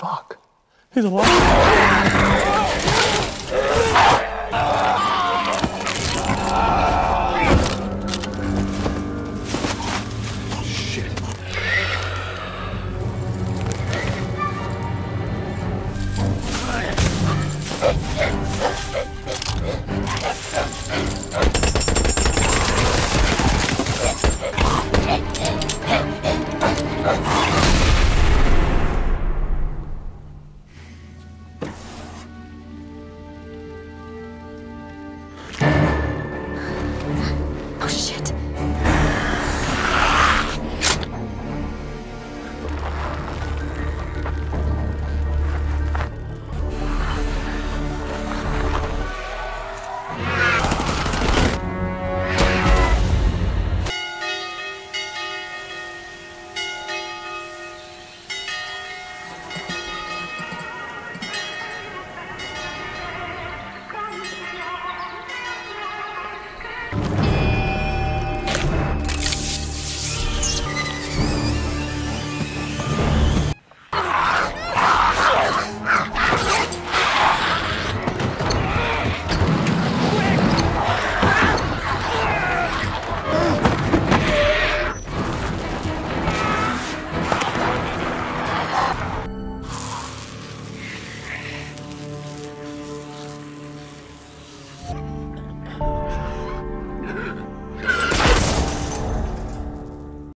Fuck. He's alive. Shit. Shit. you